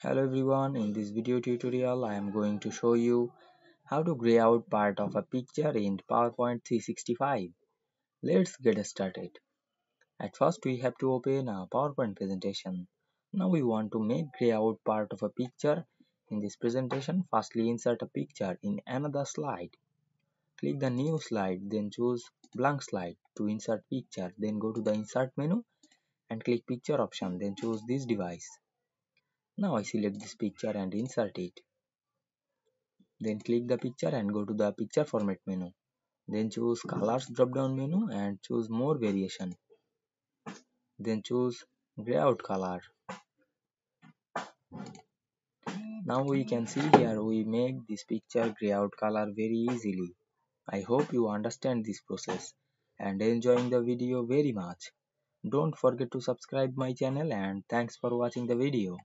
Hello everyone, in this video tutorial I am going to show you how to gray out part of a picture in PowerPoint 365. Let's get started. At first we have to open a PowerPoint presentation. Now we want to make gray out part of a picture in this presentation. Firstly insert a picture in another slide. Click the new slide then choose blank slide to insert picture then go to the insert menu and click picture option then choose this device now I select this picture and insert it. Then click the picture and go to the picture format menu. Then choose colors drop down menu and choose more variation. Then choose gray out color. Now we can see here we make this picture gray out color very easily. I hope you understand this process and enjoying the video very much. Don't forget to subscribe my channel and thanks for watching the video.